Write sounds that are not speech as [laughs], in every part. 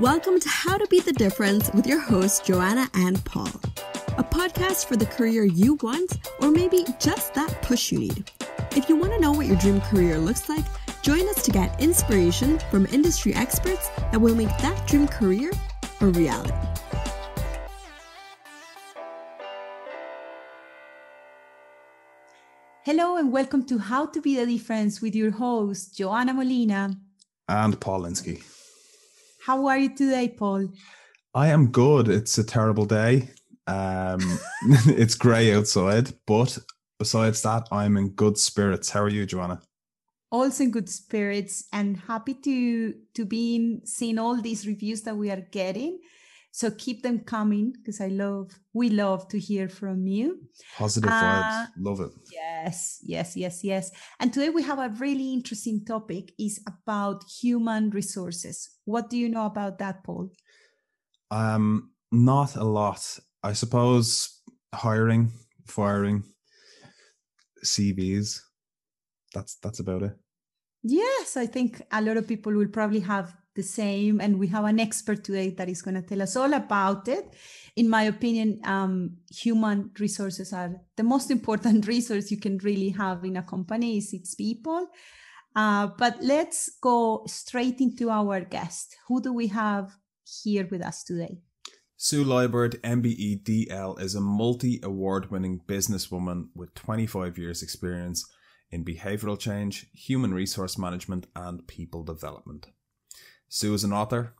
Welcome to How to Be the Difference with your hosts, Johanna and Paul, a podcast for the career you want or maybe just that push you need. If you want to know what your dream career looks like, join us to get inspiration from industry experts that will make that dream career a reality. Hello and welcome to How to Be the Difference with your host, Johanna Molina. And Paul Lynskey. How are you today, Paul? I am good. It's a terrible day. Um, [laughs] it's grey outside, but besides that, I'm in good spirits. How are you, Johanna? Also in good spirits and happy to to be in seeing all these reviews that we are getting. So keep them coming because I love we love to hear from you. Positive uh, vibes. Love it. Yes, yes, yes, yes. And today we have a really interesting topic is about human resources. What do you know about that, Paul? Um, not a lot. I suppose hiring, firing, CVs. That's that's about it. Yes, I think a lot of people will probably have the same, and we have an expert today that is going to tell us all about it. In my opinion, um, human resources are the most [laughs] important resource you can really have in a company. Is its people. Uh, but let's go straight into our guest. Who do we have here with us today? Sue Liburd, MBE DL, is a multi award winning businesswoman with 25 years' experience in behavioral change, human resource management, and people development. Sue is an author,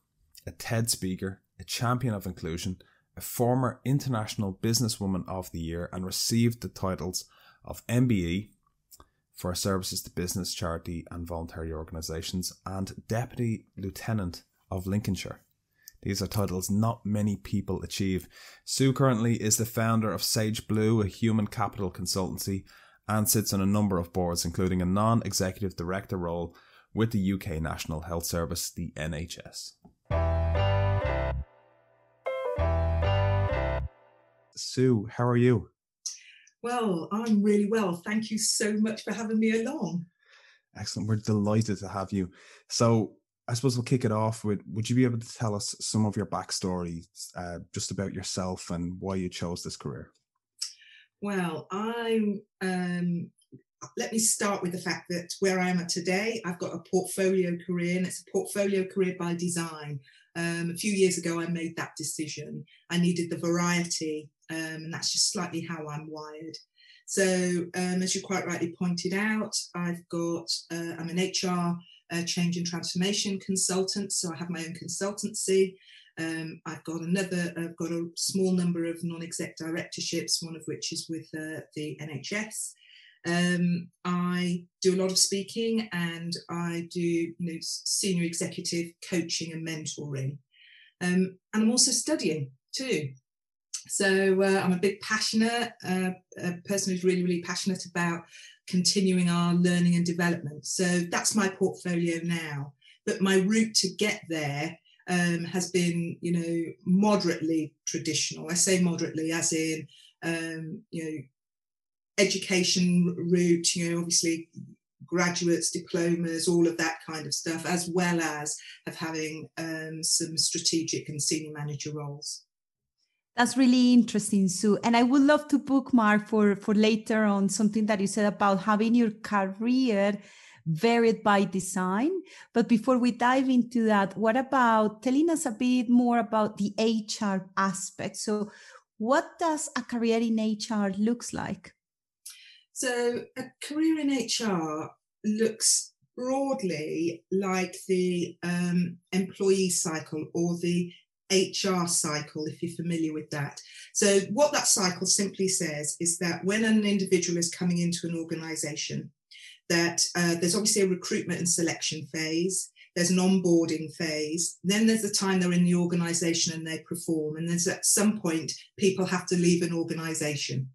a TED speaker, a champion of inclusion, a former International Businesswoman of the Year, and received the titles of MBE, for services to business, charity, and voluntary organisations, and Deputy Lieutenant of Lincolnshire. These are titles not many people achieve. Sue currently is the founder of Sage Blue, a human capital consultancy, and sits on a number of boards, including a non executive director role with the UK National Health Service, the NHS. Sue, how are you? Well, I'm really well. Thank you so much for having me along. Excellent. We're delighted to have you. So, I suppose we'll kick it off with Would you be able to tell us some of your backstory, uh, just about yourself and why you chose this career? Well, I'm. Um, let me start with the fact that where I am at today, I've got a portfolio career, and it's a portfolio career by design. Um, a few years ago, I made that decision. I needed the variety um, and that's just slightly how I'm wired. So, um, as you quite rightly pointed out, I've got, uh, I'm an HR uh, change and transformation consultant, so I have my own consultancy. Um, I've got another, I've got a small number of non exec directorships, one of which is with uh, the NHS. Um, I do a lot of speaking and I do you know, senior executive coaching and mentoring. Um, and I'm also studying too. So uh, I'm a big passionate uh, a person who's really, really passionate about continuing our learning and development. So that's my portfolio now. But my route to get there um, has been, you know, moderately traditional. I say moderately, as in, um, you know, education route. You know, obviously graduates, diplomas, all of that kind of stuff, as well as of having um, some strategic and senior manager roles. That's really interesting, Sue. And I would love to bookmark for, for later on something that you said about having your career varied by design. But before we dive into that, what about telling us a bit more about the HR aspect? So, what does a career in HR looks like? So, a career in HR looks broadly like the um, employee cycle or the HR cycle, if you're familiar with that. So, what that cycle simply says is that when an individual is coming into an organization, that uh, there's obviously a recruitment and selection phase, there's an onboarding phase, then there's the time they're in the organization and they perform, and there's at some point people have to leave an organization.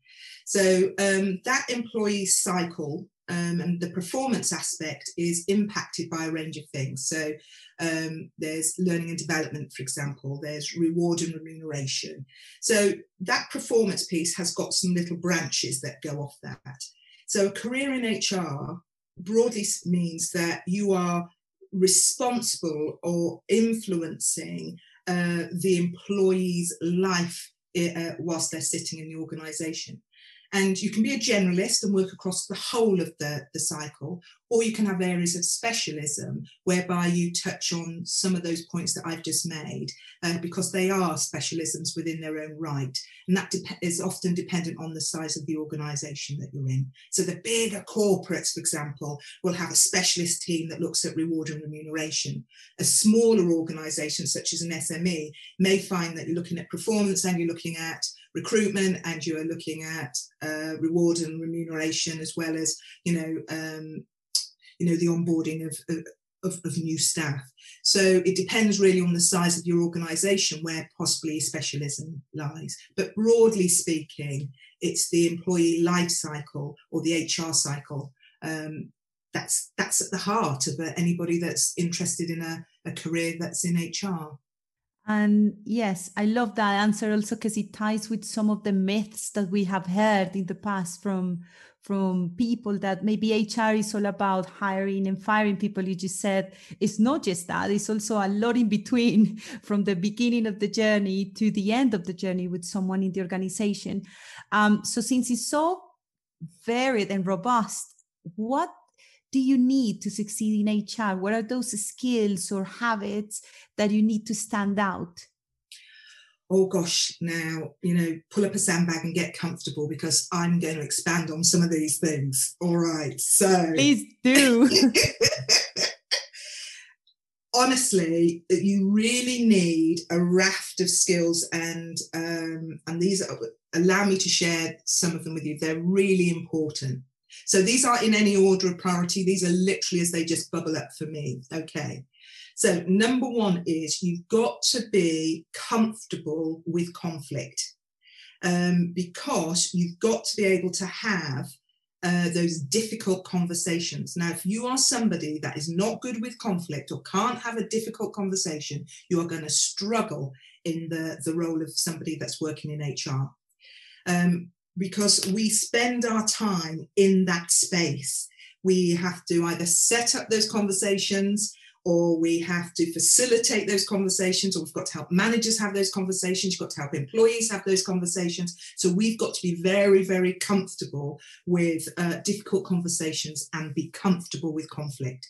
So, um, that employee cycle um, and the performance aspect is impacted by a range of things. So um, there's learning and development, for example, there's reward and remuneration. So that performance piece has got some little branches that go off that. So a career in HR broadly means that you are responsible or influencing uh, the employee's life uh, whilst they're sitting in the organization. And you can be a generalist and work across the whole of the, the cycle, or you can have areas of specialism whereby you touch on some of those points that I've just made, uh, because they are specialisms within their own right. And that is often dependent on the size of the organization that you're in. So the bigger corporates, for example, will have a specialist team that looks at reward and remuneration. A smaller organization, such as an SME, may find that you're looking at performance and you're looking at recruitment and you are looking at uh, reward and remuneration as well as you know um, you know the onboarding of, of, of, new staff. So it depends really on the size of your organization where possibly specialism lies. But broadly speaking it's the employee life cycle or the hr cycle. Um, that's that's at the heart of uh, anybody that's interested in a, a career that's in hr and yes, I love that answer also because it ties with some of the myths that we have heard in the past from from people that maybe HR is all about hiring and firing people. You just said it's not just that, it's also a lot in between [laughs] from the beginning of the journey to the end of the journey with someone in the organization. Um, so, since it's so varied and robust, what do you need to succeed in HR? What are those skills or habits that you need to stand out? Oh gosh, now, you know, pull up a sandbag and get comfortable because I'm going to expand on some of these things. All right. So please do. [laughs] honestly you really need a raft of skills and um, and these are, allow me to share some of them with you they're really important so these are in any order of priority. These are literally as they just bubble up for me. Okay. So number one is you've got to be comfortable with conflict um, because you've got to be able to have uh, those difficult conversations. Now, if you are somebody that is not good with conflict or can't have a difficult conversation, you are going to struggle in the, the role of somebody that's working in HR. Um, because we spend our time in that space. We have to either set up those conversations or we have to facilitate those conversations, or we've got to help managers have those conversations, you've got to help employees have those conversations. So we've got to be very, very comfortable with uh, difficult conversations and be comfortable with conflict.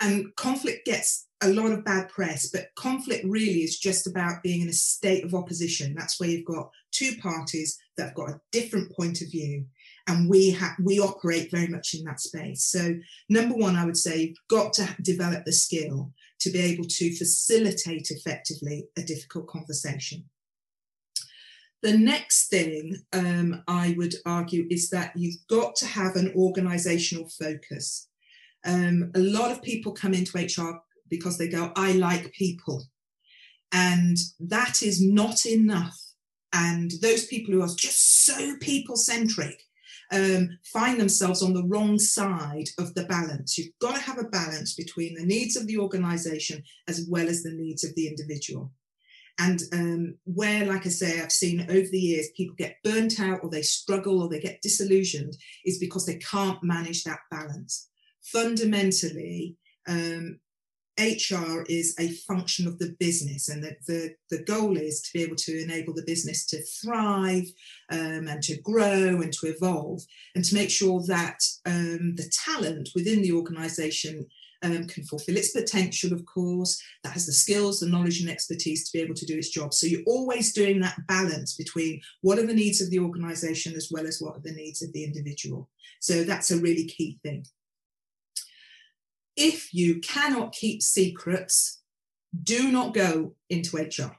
And conflict gets a lot of bad press, but conflict really is just about being in a state of opposition. That's where you've got two parties that have got a different point of view, and we have we operate very much in that space. So, number one, I would say you've got to develop the skill to be able to facilitate effectively a difficult conversation. The next thing um, I would argue is that you've got to have an organizational focus. Um, a lot of people come into HR because they go, I like people. And that is not enough. And those people who are just so people centric um, find themselves on the wrong side of the balance. You've got to have a balance between the needs of the organization as well as the needs of the individual. And um, where, like I say, I've seen over the years people get burnt out or they struggle or they get disillusioned is because they can't manage that balance. Fundamentally, um, HR is a function of the business, and that the, the goal is to be able to enable the business to thrive um, and to grow and to evolve, and to make sure that um, the talent within the organization um, can fulfill its potential, of course, that has the skills, the knowledge, and expertise to be able to do its job. So you're always doing that balance between what are the needs of the organization as well as what are the needs of the individual. So that's a really key thing if you cannot keep secrets, do not go into HR.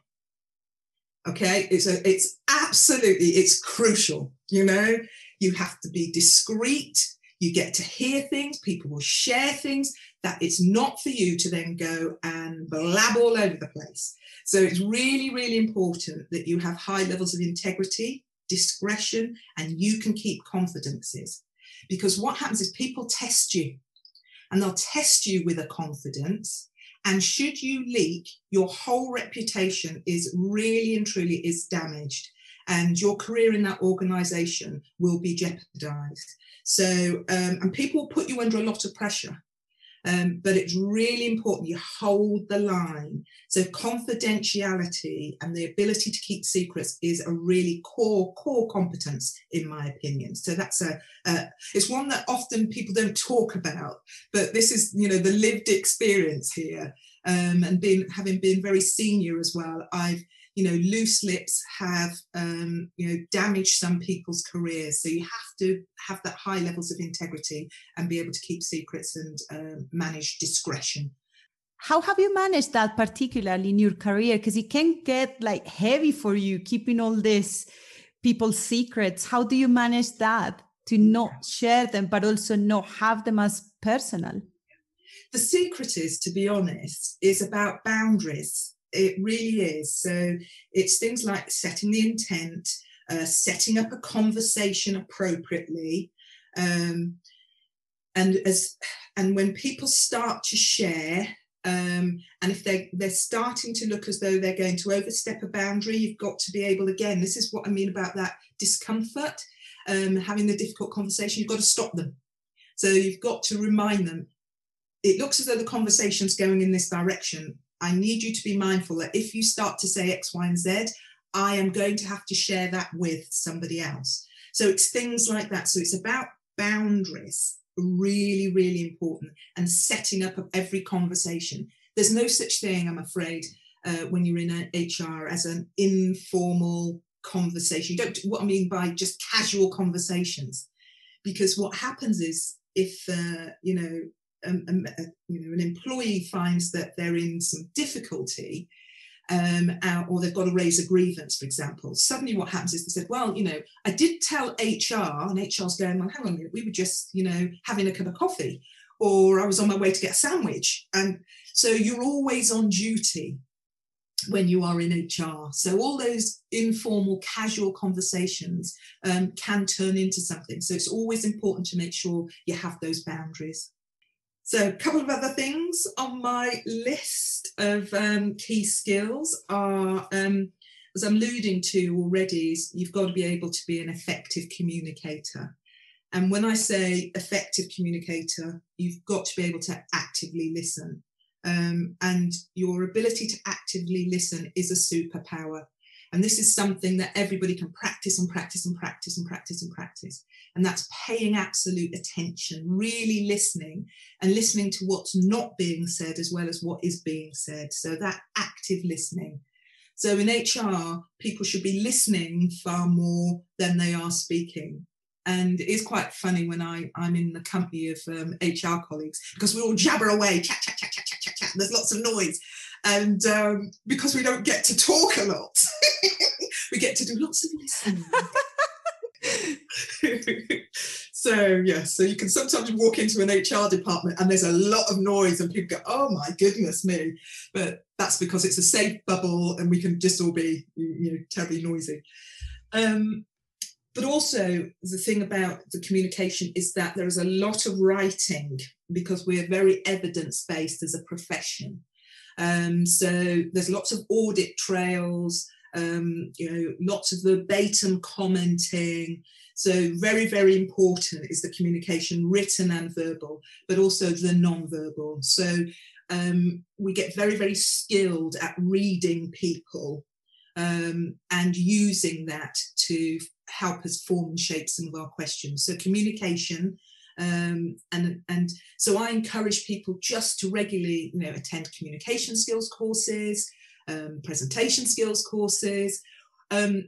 Okay, it's a, it's absolutely it's crucial. You know, you have to be discreet. You get to hear things. People will share things that it's not for you to then go and blab all over the place. So it's really, really important that you have high levels of integrity, discretion, and you can keep confidences. Because what happens is people test you and they'll test you with a confidence. And should you leak, your whole reputation is really and truly is damaged and your career in that organization will be jeopardized. So, um, and people put you under a lot of pressure. Um, but it's really important you hold the line. So confidentiality and the ability to keep secrets is a really core core competence, in my opinion. So that's a, a it's one that often people don't talk about, but this is you know the lived experience here. Um, and being having been very senior as well, I've you know, loose lips have, um, you know, damaged some people's careers. So you have to have that high levels of integrity and be able to keep secrets and um, manage discretion. How have you managed that particularly in your career? Because it can get like heavy for you keeping all this people's secrets. How do you manage that to not share them, but also not have them as personal? The secret is, to be honest, is about boundaries it really is. So it's things like setting the intent, uh, setting up a conversation appropriately, um, and as and when people start to share. Um, and if they they're starting to look as though they're going to overstep a boundary, you've got to be able again. This is what I mean about that discomfort, um, having the difficult conversation. You've got to stop them. So you've got to remind them. It looks as though the conversation's going in this direction. I need you to be mindful that if you start to say X, Y, and Z, I am going to have to share that with somebody else. So it's things like that. So it's about boundaries, really, really important, and setting up every conversation. There's no such thing, I'm afraid, uh, when you're in HR as an informal conversation. You don't what I mean by just casual conversations, because what happens is if uh, you know um, um, uh, you know, an employee finds that they're in some difficulty, um, or they've got to raise a grievance, for example, suddenly what happens is they said, well, you know, I did tell HR, and HR's going, well, hang on a minute, we were just, you know, having a cup of coffee, or I was on my way to get a sandwich. And so you're always on duty when you are in HR. So all those informal, casual conversations um, can turn into something. So it's always important to make sure you have those boundaries. So, a couple of other things on my list of um, key skills are, um, as I'm alluding to already, you've got to be able to be an effective communicator. And when I say effective communicator, you've got to be able to actively listen. Um, and your ability to actively listen is a superpower. And this is something that everybody can practice and practice and practice and practice and practice. And that's paying absolute attention, really listening and listening to what's not being said as well as what is being said. So that active listening. So in HR, people should be listening far more than they are speaking. And it's quite funny when I, I'm in the company of um, HR colleagues because we all jabber away, chat, chat, chat, chat, chat, chat, chat. There's lots of noise. And um, because we don't get to talk a lot, get to do lots of listening. [laughs] so yeah, so you can sometimes walk into an HR department and there's a lot of noise and people go, "Oh my goodness me!" But that's because it's a safe bubble and we can just all be you know terribly noisy. Um, but also the thing about the communication is that there is a lot of writing because we're very evidence based as a profession. Um, so there's lots of audit trails um, you know, lots of verbatim commenting. So very, very important is the communication, written and verbal, but also the non-verbal. So um, we get very, very skilled at reading people um, and using that to help us form and shape some of our questions. So communication, um, and and so I encourage people just to regularly, you know, attend communication skills courses, um, presentation skills courses, um,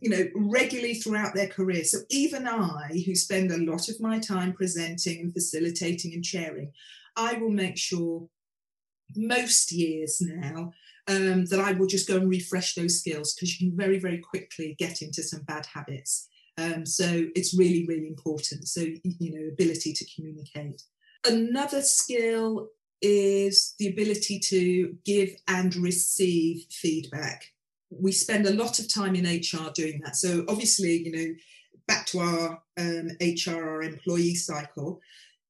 you know, regularly throughout their career. So even I, who spend a lot of my time presenting and facilitating and chairing, I will make sure most years now um, that I will just go and refresh those skills because you can very, very quickly get into some bad habits. Um, so it's really, really important. So, you know, ability to communicate. Another skill is the ability to give and receive feedback. We spend a lot of time in HR doing that. So, obviously, you know, back to our um, HR, our employee cycle,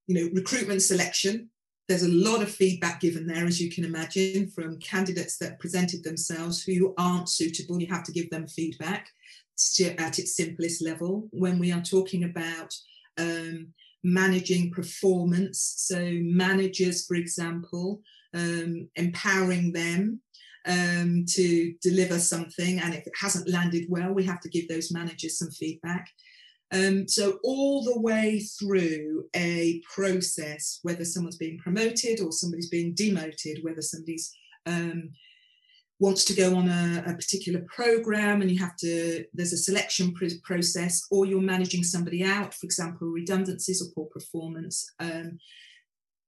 you know, recruitment selection. There's a lot of feedback given there, as you can imagine, from candidates that presented themselves who aren't suitable. You have to give them feedback at its simplest level. When we are talking about um, managing performance. So, managers, for example, um, empowering them um, to deliver something. And if it hasn't landed well, we have to give those managers some feedback. Um, so, all the way through a process, whether someone's being promoted or somebody's being demoted, whether somebody's um, wants to go on a, a, particular program and you have to there's a selection pr- process or you're managing somebody out for example redundancies or poor performance um,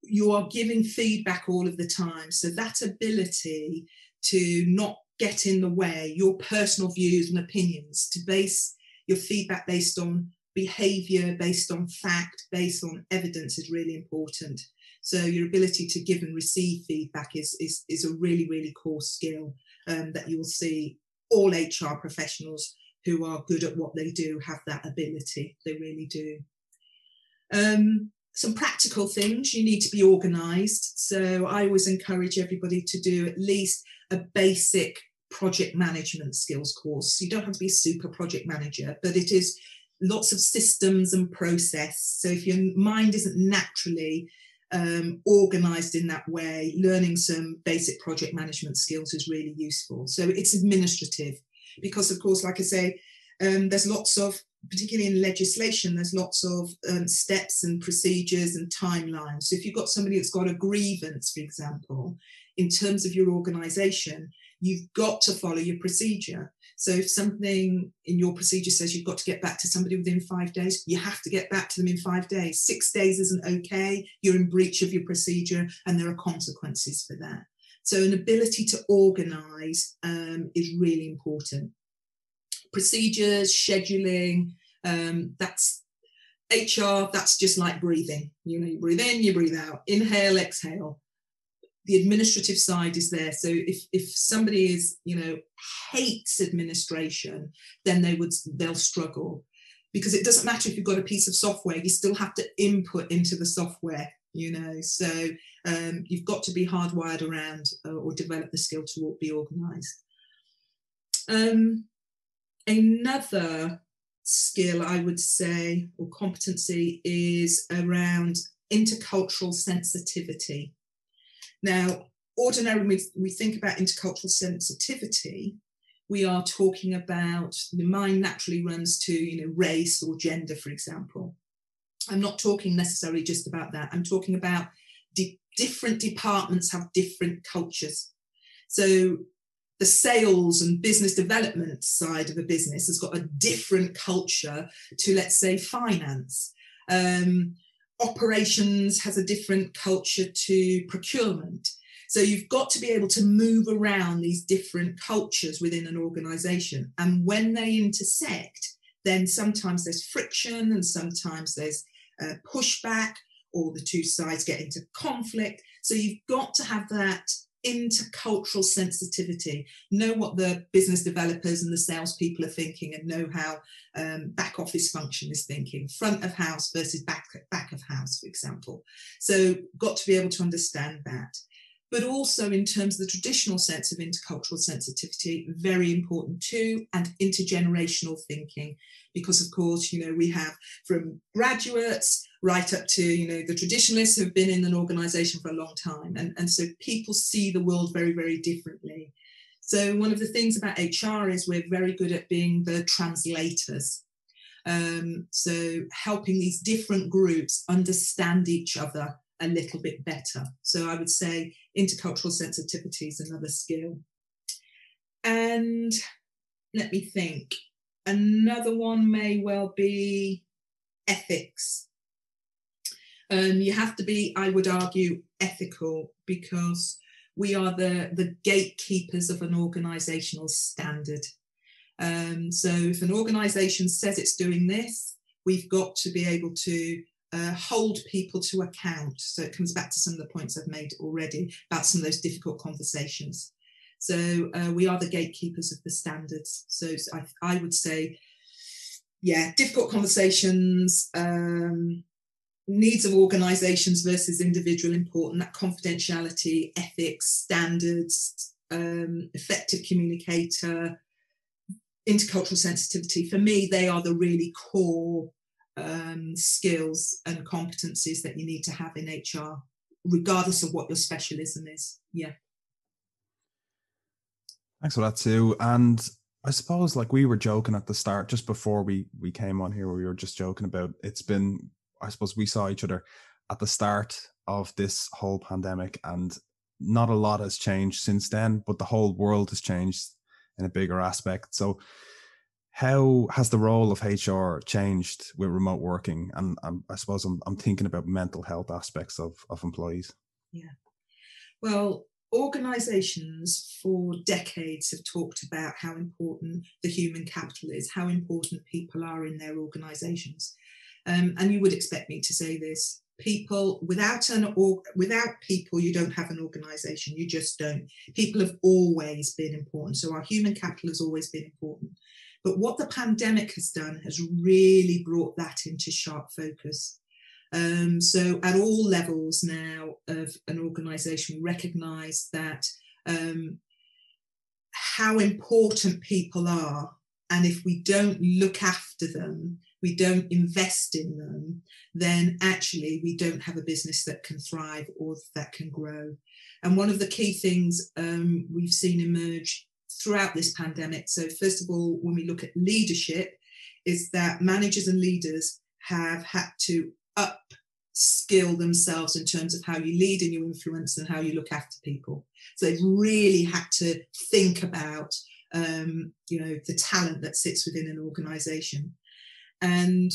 you are giving feedback all of the time. So that ability to not get in the way your personal views and opinions to base your feedback based on behavior based on fact based on evidence is really important so your ability to give and receive feedback is is, is a really really core skill um, that you will see all HR professionals who are good at what they do have that ability. They really do. Um, some practical things you need to be organized. So I always encourage everybody to do at least a basic project management skills course. You don't have to be a super project manager, but it is lots of systems and process. So if your mind isn't naturally um, organized in that way, learning some basic project management skills is really useful. So it's administrative because, of course, like I say, um, there's lots of, particularly in legislation, there's lots of um, steps and procedures and timelines. So if you've got somebody that's got a grievance, for example, in terms of your organization, you've got to follow your procedure. So if something in your procedure says you've got to get back to somebody within five days, you have to get back to them in five days. Six days isn't okay. You're in breach of your procedure, and there are consequences for that. So an ability to organise um, is really important. Procedures, scheduling, um, that's HR, that's just like breathing. You know, you breathe in, you breathe out, inhale, exhale the administrative side is there. So if if somebody is you know hates administration then they would they'll struggle. Because it doesn't matter if you've got a piece of software you still have to input into the software you know. So um, you've got to be hardwired around uh, or develop the skill to be organized. Um, another skill i would say or competency is around intercultural sensitivity now, ordinarily, we, we think about intercultural sensitivity, we are talking about the mind naturally runs to you know race or gender for example. I'm not talking necessarily just about that. I'm talking about di- different departments have different cultures. So the sales and business development side of a business has got a different culture to let's say finance. Um, operations has a different culture to procurement. So you've got to be able to move around these different cultures within an organization. And when they intersect, then sometimes there's friction and sometimes there's uh, pushback or the two sides get into conflict. So you've got to have that intercultural sensitivity, know what the business developers and the salespeople are thinking, and know how um, back office function is thinking, front of house versus back back of house, for example. So, got to be able to understand that. But also in terms of the traditional sense of intercultural sensitivity, very important too, and intergenerational thinking, because of course, you know, we have from graduates right up to you know the traditionalists who have been in an organization for a long time. And, and so people see the world very very differently. So one of the things about hr is we're very good at being the translators. Um, so helping these different groups understand each other a little bit better. So i would say intercultural sensitivity is another skill. And let me think another one may well be ethics um, you have to be, I would argue, ethical because we are the, the gatekeepers of an organizational standard. Um, so if an organization says it's doing this, we've got to be able to uh, hold people to account. So it comes back to some of the points I've made already about some of those difficult conversations. So uh, we are the gatekeepers of the standards. So I, I would say, yeah, difficult conversations, um, needs of organizations versus individual important that confidentiality ethics standards um, effective communicator intercultural sensitivity for me they are the really core um, skills and competencies that you need to have in HR, regardless of what your specialism is. Yeah. Thanks for that, Sue. And I suppose like we were joking at the start, just before we we came on here, we were just joking about it's been. I suppose we saw each other at the start of this whole pandemic, and not a lot has changed since then, but the whole world has changed in a bigger aspect. So, how has the role of HR changed with remote working? And I'm, i suppose I'm, I'm thinking about mental health aspects of, of employees. Yeah. Well, organizations for decades have talked about how important the human capital is, how important people are in their organizations. Um, and you would expect me to say this people without an without people you don't have an organization you just don't. People have always been important so our human capital has always been important. But what the pandemic has done has really brought that into sharp focus um, so at all levels now of an organization we recognize that um, how important people are and if we don't look after them we don't invest in them, then actually we don't have a business that can thrive or that can grow. And one of the key things um, we've seen emerge throughout this pandemic, so first of all, when we look at leadership, is that managers and leaders have had to up skill themselves in terms of how you lead and you influence and how you look after people. So they've really had to think about um, you know the talent that sits within an organization. And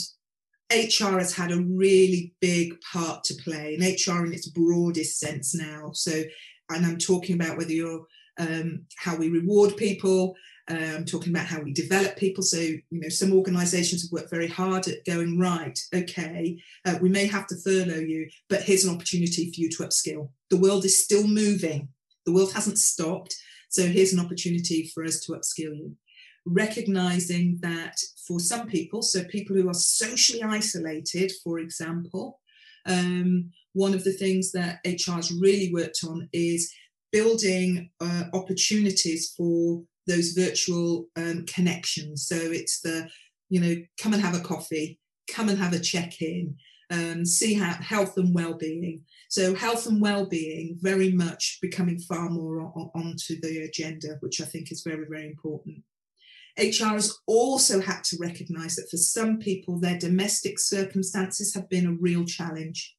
HR has had a really big part to play, and HR in its broadest sense now. So, and I'm talking about whether you're um, how we reward people. Um, talking about how we develop people. So, you know, some organisations have worked very hard at going right. Okay, uh, we may have to furlough you, but here's an opportunity for you to upskill. The world is still moving. The world hasn't stopped. So here's an opportunity for us to upskill you recognizing that for some people, so people who are socially isolated, for example, um, one of the things that HR has really worked on is building uh, opportunities for those virtual um, connections. So it's the, you know, come and have a coffee, come and have a check in, um, see how health and well-being. So health and well-being very much becoming far more on, onto the agenda, which I think is very, very important. HR has also had to recognise that for some people, their domestic circumstances have been a real challenge.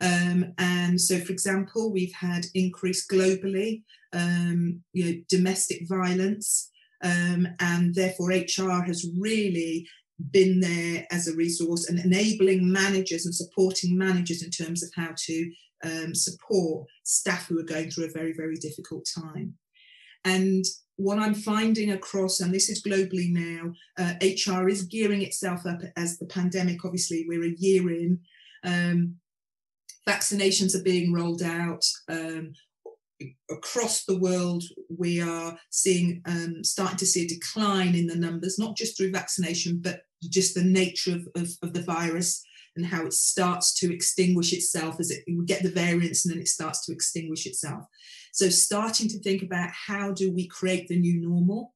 Um, and so, for example, we've had increase globally, um, you know, domestic violence, um, and therefore HR has really been there as a resource and enabling managers and supporting managers in terms of how to um, support staff who are going through a very, very difficult time. And what I'm finding across, and this is globally now, uh, HR is gearing itself up as the pandemic. Obviously, we're a year in. Um, vaccinations are being rolled out. Um, across the world, we are seeing um, starting to see a decline in the numbers, not just through vaccination, but just the nature of, of, of the virus and how it starts to extinguish itself as it we get the variants and then it starts to extinguish itself. So starting to think about how do we create the new normal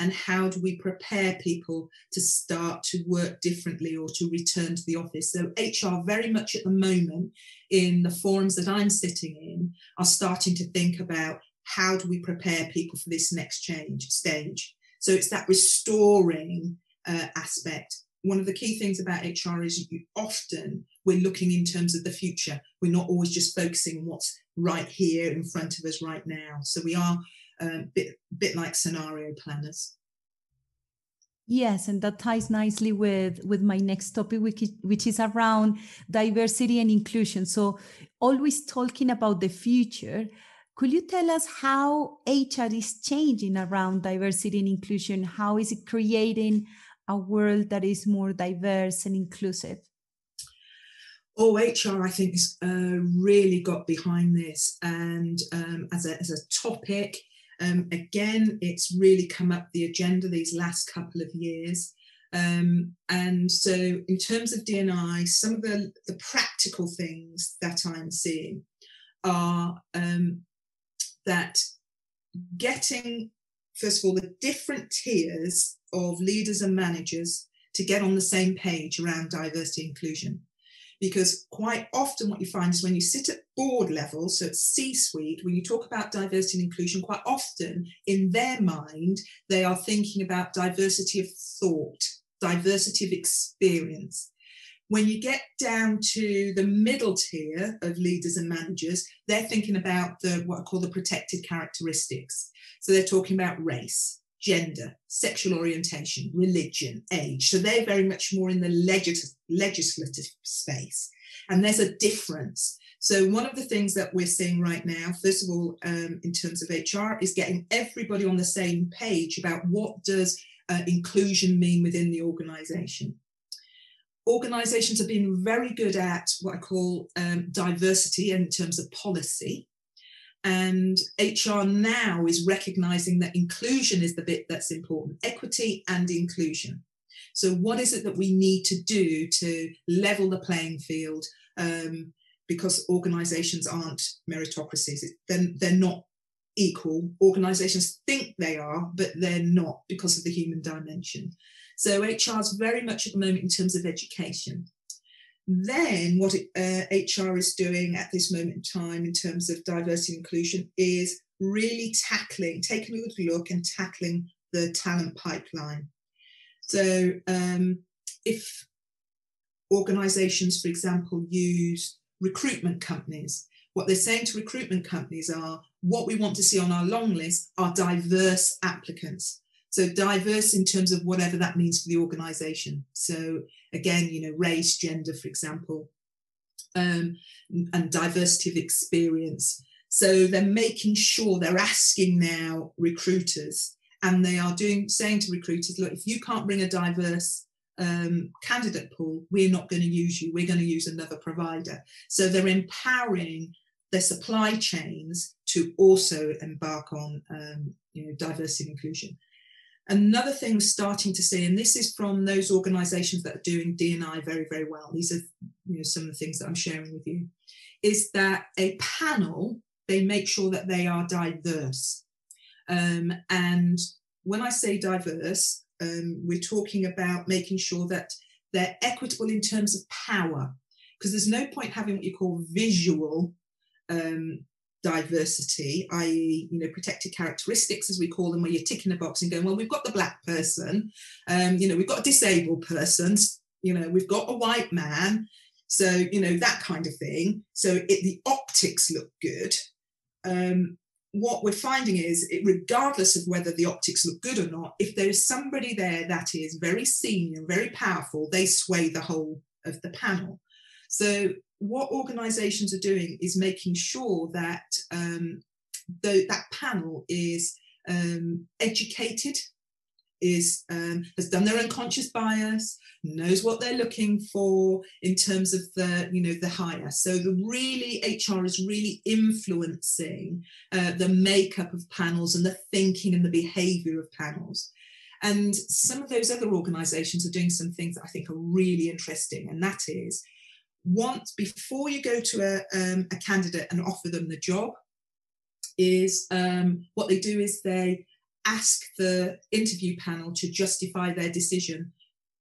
and how do we prepare people to start to work differently or to return to the office. So HR very much at the moment in the forums that I'm sitting in are starting to think about how do we prepare people for this next change stage. So it's that restoring uh, aspect one of the key things about HR is you often we're looking in terms of the future. We're not always just focusing on what's right here in front of us right now. So we are a um, bit bit like scenario planners. Yes, and that ties nicely with with my next topic, which is, which is around diversity and inclusion. So, always talking about the future. Could you tell us how HR is changing around diversity and inclusion? How is it creating a world that is more diverse and inclusive? Oh, HR, I think, has uh, really got behind this. And um, as, a, as a topic, um, again, it's really come up the agenda these last couple of years. Um, and so, in terms of D&I, some of the, the practical things that I'm seeing are um, that getting, first of all, the different tiers of leaders and managers to get on the same page around diversity inclusion. Because quite often, what you find is when you sit at board level, so at C suite, when you talk about diversity and inclusion, quite often in their mind, they are thinking about diversity of thought, diversity of experience. When you get down to the middle tier of leaders and managers, they're thinking about the what I call the protected characteristics. So they're talking about race, gender, sexual orientation, religion, age. So they're very much more in the legis- legislative space. And there's a difference. So, one of the things that we're seeing right now, first of all, um, in terms of HR, is getting everybody on the same page about what does uh, inclusion mean within the organization organizations have been very good at what I call um, diversity in terms of policy. And HR now is recognizing that inclusion is the bit that's important equity and inclusion. So, what is it that we need to do to level the playing field? Um, because organizations aren't meritocracies, they're, they're not equal. Organizations think they are, but they're not because of the human dimension. So HR is very much at the moment in terms of education. Then what uh, HR is doing at this moment in time in terms of diversity and inclusion is really tackling, taking a good look and tackling the talent pipeline. So um, if organizations, for example, use recruitment companies, what they're saying to recruitment companies are what we want to see on our long list are diverse applicants. So diverse in terms of whatever that means for the organization. So again, you know, race, gender, for example, um, and diversity of experience. So they're making sure they're asking now recruiters, and they are doing saying to recruiters, look, if you can't bring a diverse um, candidate pool, we're not going to use you. We're going to use another provider. So they're empowering their supply chains to also embark on um, you know diversity and inclusion. Another thing we're starting to see, and this is from those organisations that are doing D&I very, very well. These are you know, some of the things that I'm sharing with you. Is that a panel? They make sure that they are diverse, um, and when I say diverse, um, we're talking about making sure that they're equitable in terms of power, because there's no point having what you call visual um, diversity, i.e., you know, protected characteristics, as we call them, where you're ticking a box and going, well, we've got the black person, um, you know, we've got a disabled person, you know, we've got a white man, so you know that kind of thing. So it, the optics look good. Um, what we're finding is, it, regardless of whether the optics look good or not, if there is somebody there that is very senior, very powerful, they sway the whole of the panel. So what organisations are doing is making sure that um, the, that panel is um, educated, is um, has done their unconscious bias, knows what they're looking for in terms of the you know the hire. So the really HR is really influencing uh, the makeup of panels and the thinking and the behaviour of panels. And some of those other organisations are doing some things that I think are really interesting, and that is once before you go to a, um, a candidate and offer them the job is um, what they do is they ask the interview panel to justify their decision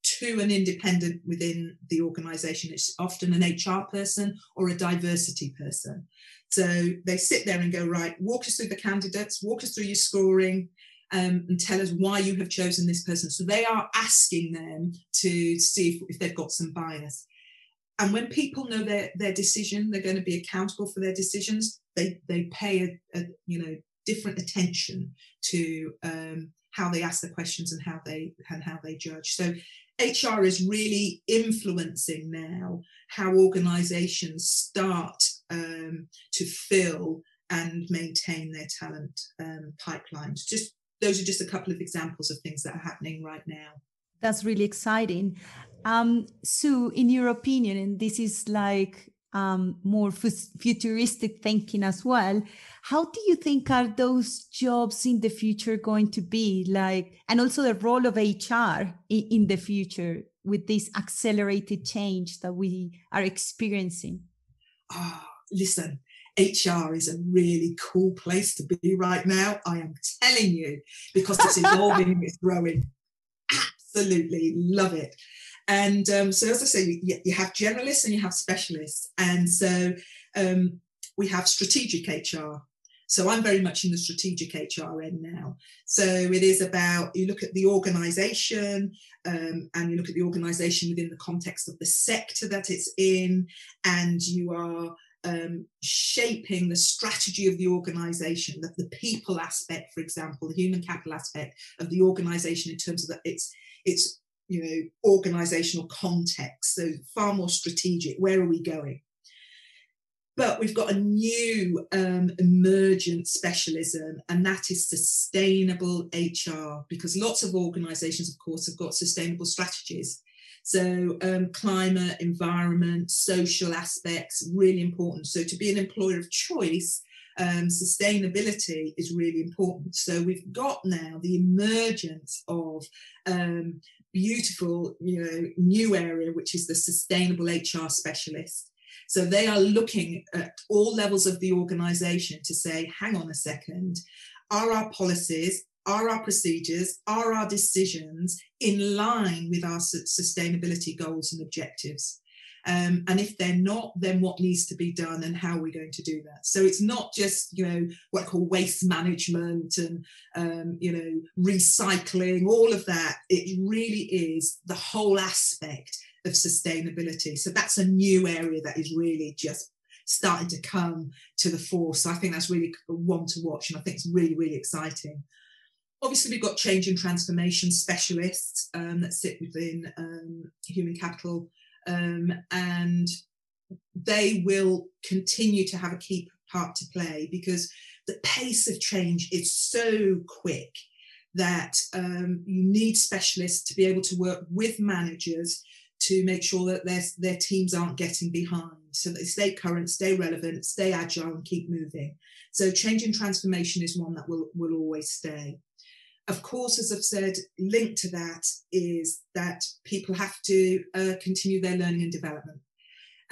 to an independent within the organization. It's often an hr person or a diversity person. So they sit there and go right walk us through the candidates walk us through your scoring um, and tell us why you have chosen this person. So they are asking them to see if, if they've got some bias and when people know their their decision they're going to be accountable for their decisions. They they pay a, a you know different attention to um, how they ask the questions and how they and how they judge. So hr is really influencing now how organizations start um, to fill and maintain their talent um, pipelines. Just those are just a couple of examples of things that are happening right now. That's really exciting. Um, Sue, in your opinion, and this is like um, more futuristic thinking as well, how do you think are those jobs in the future going to be like, and also the role of HR in, in the future with this accelerated change that we are experiencing? Oh, listen, HR is a really cool place to be right now. I am telling you, because it's evolving, it's growing [laughs] Absolutely love it. And um, so, as I say, you, you, have generalists and you have specialists. And so um, we have strategic HR. So I'm very much in the strategic HR end now. So it is about you look at the organization um, and you look at the organization within the context of the sector that it's in, and you are um, shaping the strategy of the organization, that the people aspect, for example, the human capital aspect of the organization in terms of that it's it's you know organizational context so far more strategic where are we going? But we've got a new um, emergent specialism and that is sustainable hr because lots of organizations of course have got sustainable strategies. So um, climate environment social aspects really important. So to be an employer of choice um, sustainability is really important. So we've got now the emergence of um, beautiful, you know, new area, which is the sustainable HR specialist. So they are looking at all levels of the organization to say, hang on a second, are our policies, are our procedures, are our decisions in line with our sustainability goals and objectives? Um, and if they're not, then what needs to be done and how are we going to do that? So it's not just, you know, what I call waste management and, um, you know, recycling, all of that. It really is the whole aspect of sustainability. So that's a new area that is really just starting to come to the fore. So I think that's really one to watch. And I think it's really, really exciting. Obviously, we've got change and transformation specialists um, that sit within um, human capital um, and they will continue to have a key part to play because the pace of change is so quick that um, you need specialists to be able to work with managers to make sure that their, their teams aren't getting behind so that they stay current, stay relevant, stay agile and keep moving. So change and transformation is one that will, will always stay of course, as I've said, linked to that is that people have to uh, continue their learning and development,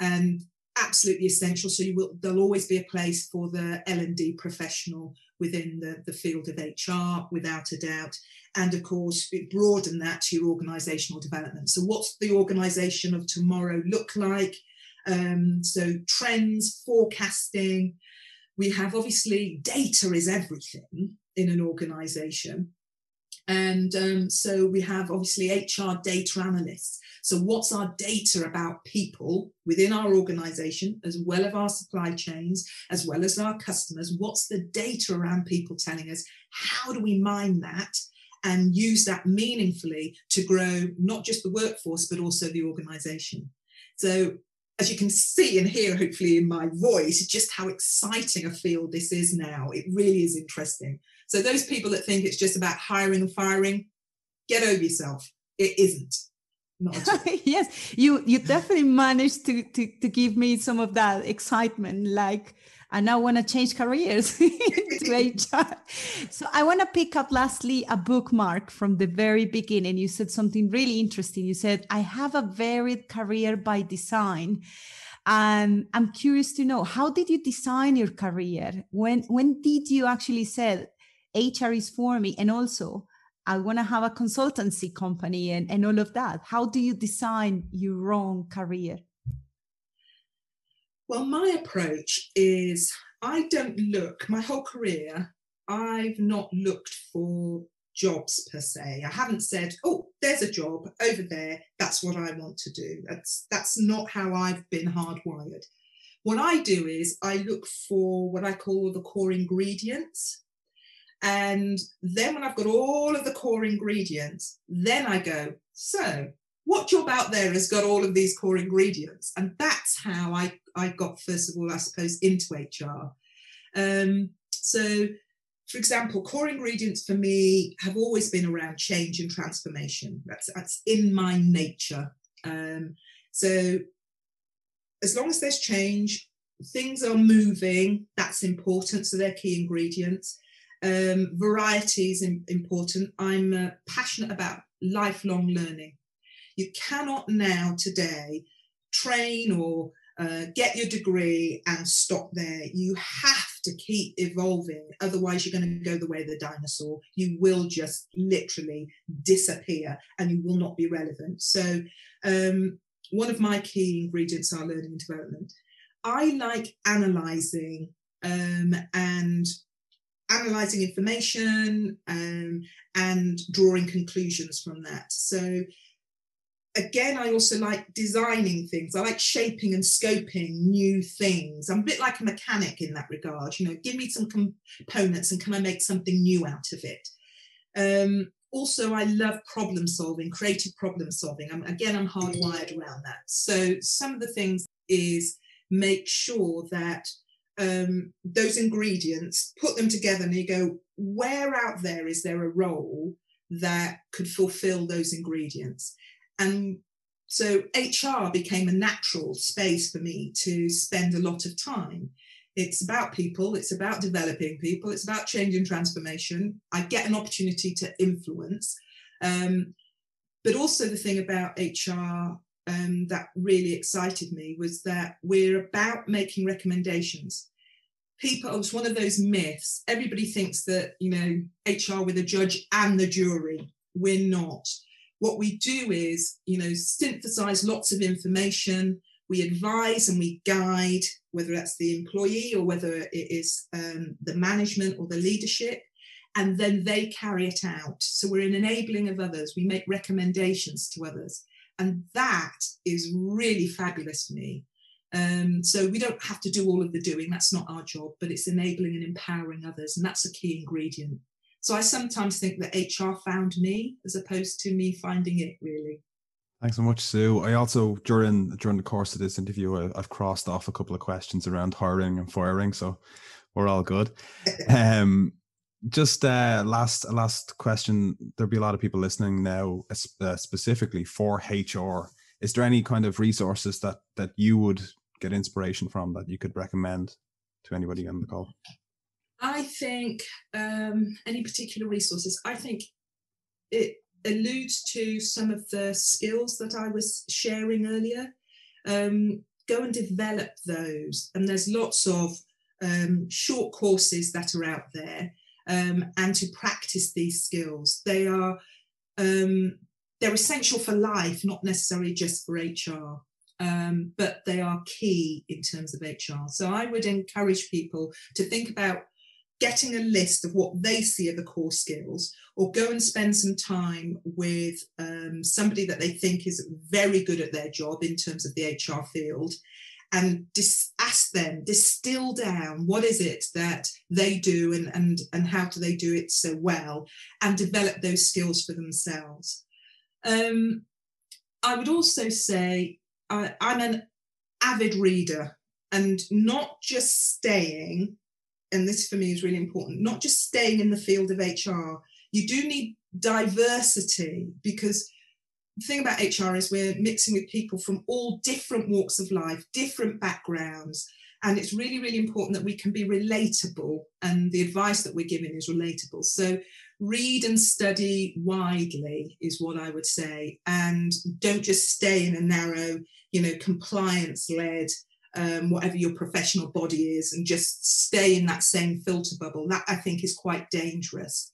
and absolutely essential. So will, there'll always be a place for the L and D professional within the, the field of HR, without a doubt. And of course, broaden that to your organisational development. So, what's the organisation of tomorrow look like? Um, so, trends, forecasting. We have obviously data is everything in an organisation. And um, so we have obviously HR data analysts. So, what's our data about people within our organization, as well as our supply chains, as well as our customers? What's the data around people telling us? How do we mine that and use that meaningfully to grow not just the workforce, but also the organization? So, as you can see and hear, hopefully, in my voice, just how exciting a field this is now. It really is interesting. So those people that think it's just about hiring and firing, get over yourself. It isn't. [laughs] yes, you you definitely managed to, to to give me some of that excitement. Like I now want to change careers [laughs] to HR. [laughs] So I want to pick up lastly a bookmark from the very beginning. You said something really interesting. You said, I have a varied career by design. And I'm curious to know how did you design your career? When when did you actually said HR is for me. And also, I want to have a consultancy company and, and all of that. How do you design your own career? Well, my approach is I don't look, my whole career, I've not looked for jobs per se. I haven't said, oh, there's a job over there. That's what I want to do. That's that's not how I've been hardwired. What I do is I look for what I call the core ingredients. And then when I've got all of the core ingredients, then I go, so what job out there has got all of these core ingredients? And that's how I, I got, first of all, I suppose, into HR. Um, so, for example, core ingredients for me have always been around change and transformation. That's, that's in my nature. Um, so, as long as there's change, things are moving, that's important. So, they're key ingredients. Um, variety is important. I'm uh, passionate about lifelong learning. You cannot now, today, train or uh, get your degree and stop there. You have to keep evolving, otherwise, you're going to go the way of the dinosaur. You will just literally disappear and you will not be relevant. So, um, one of my key ingredients are learning and development. I like analyzing um, and analyzing information um, and drawing conclusions from that. So again, I also like designing things. I like shaping and scoping new things. I'm a bit like a mechanic in that regard. You know, give me some components and can I make something new out of it? Um, also, I love problem solving, creative problem solving. I'm, again, I'm hardwired around that. So some of the things is make sure that um, those ingredients, put them together, and you go, where out there is there a role that could fulfill those ingredients? And so HR became a natural space for me to spend a lot of time. It's about people, it's about developing people, it's about change and transformation. I get an opportunity to influence. Um, but also, the thing about HR um, that really excited me was that we're about making recommendations. People, it's one of those myths. Everybody thinks that, you know, HR with a judge and the jury. We're not what we do is, you know, synthesize lots of information. We advise and we guide, whether that's the employee or whether it is um, the management or the leadership, and then they carry it out. So we're an enabling of others. We make recommendations to others. And that is really fabulous for me. Um, so we don't have to do all of the doing, that's not our job, but it's enabling and empowering others. And that's a key ingredient. So I sometimes think that HR found me as opposed to me finding it really. Thanks so much, Sue. I also during during the course of this interview, I, have crossed off a couple of questions around hiring and firing, so we're all good. [laughs] um, just uh, last last question. There'll be a lot of people listening now, uh, specifically for HR. Is there any kind of resources that that you would get inspiration from that you could recommend to anybody on the call? I think um, any particular resources, I think it alludes to some of the skills that I was sharing earlier. Um, go and develop those. And there's lots of um, short courses that are out there um, and to practice these skills. They are um, they're essential for life, not necessarily just for HR. Um, but they are key in terms of HR. So I would encourage people to think about getting a list of what they see are the core skills, or go and spend some time with um, somebody that they think is very good at their job in terms of the HR field and dis- ask them distill down what is it that they do and, and and how do they do it so well and develop those skills for themselves um, i would also say I, i'm an avid reader and not just staying and this for me is really important, not just staying in the field of HR. You do need diversity because the thing about HR is we're mixing with people from all different walks of life, different backgrounds. And it's really, really important that we can be relatable and the advice that we're giving is relatable. So read and study widely is what I would say. And don't just stay in a narrow, you know, compliance led um, whatever your professional body is, and just stay in that same filter bubble. That I think is quite dangerous.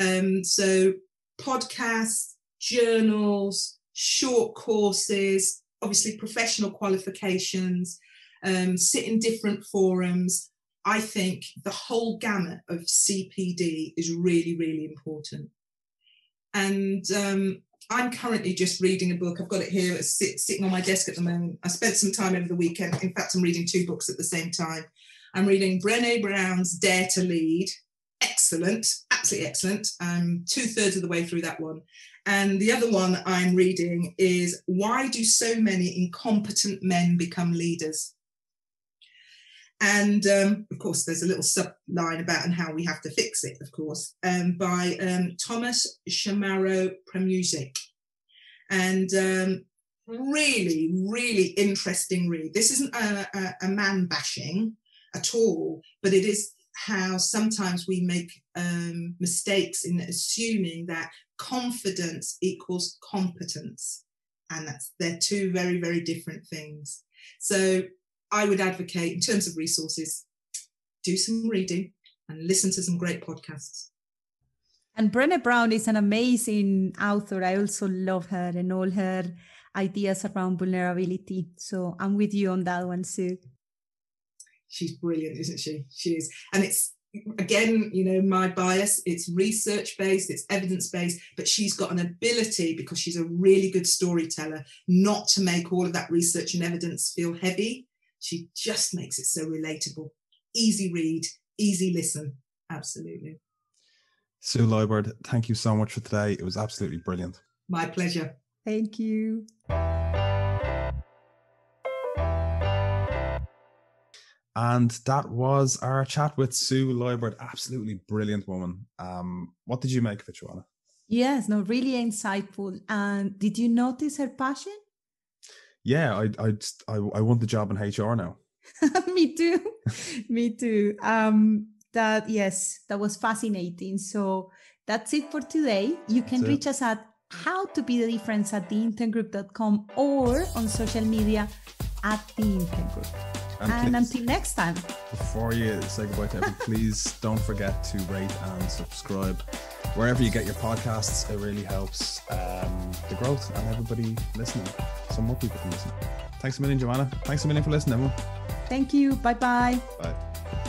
Um, so, podcasts, journals, short courses, obviously professional qualifications, um, sit in different forums. I think the whole gamut of CPD is really, really important. And um, I'm currently just reading a book. I've got it here. It's sit, sitting on my desk at the moment. I spent some time over the weekend. In fact, I'm reading two books at the same time. I'm reading Brené Brown's Dare to Lead. Excellent, absolutely excellent. I'm two thirds of the way through that one. And the other one I'm reading is Why Do So Many Incompetent Men Become Leaders? And um, of course, there's a little subline about and how we have to fix it, of course, um, by um, Thomas Chamorro Premuzic. And um, really, really interesting read. This isn't a, a, a, man bashing at all, but it is how sometimes we make um, mistakes in assuming that confidence equals competence. And that's they're two very, very different things. So I would advocate, in terms of resources, do some reading and listen to some great podcasts. And Brené Brown is an amazing author. I also love her and all her ideas around vulnerability. So I'm with you on that one, Sue. She's brilliant, isn't she? She is. And it's again, you know, my bias, it's research based, it's evidence based, but she's got an ability because she's a really good storyteller not to make all of that research and evidence feel heavy. She just makes it so relatable. Easy read, easy listen. Absolutely. Sue Liburd, thank you so much for today. It was absolutely brilliant. My pleasure. Thank you. And that was our chat with Sue Liburd. Absolutely brilliant woman. Um, what did you make of it, Johanna? Yes, no, really insightful. And did you notice her passion? Yeah, I I I, I want the job in HR now. [laughs] Me too. [laughs] Me too. Um, that yes, that was fascinating. So that's it for today. You can reach us at how to be the difference at theinterngroup.com or on social media at the Intern Group. And, and until next time. Before you say goodbye to everyone, please don't forget to rate and subscribe wherever you get your podcasts. It really helps um, the growth and everybody listening. So more people can listen. Thanks a million, Johanna. Thanks a million for listening, everyone. Thank you. Bye-bye. Bye.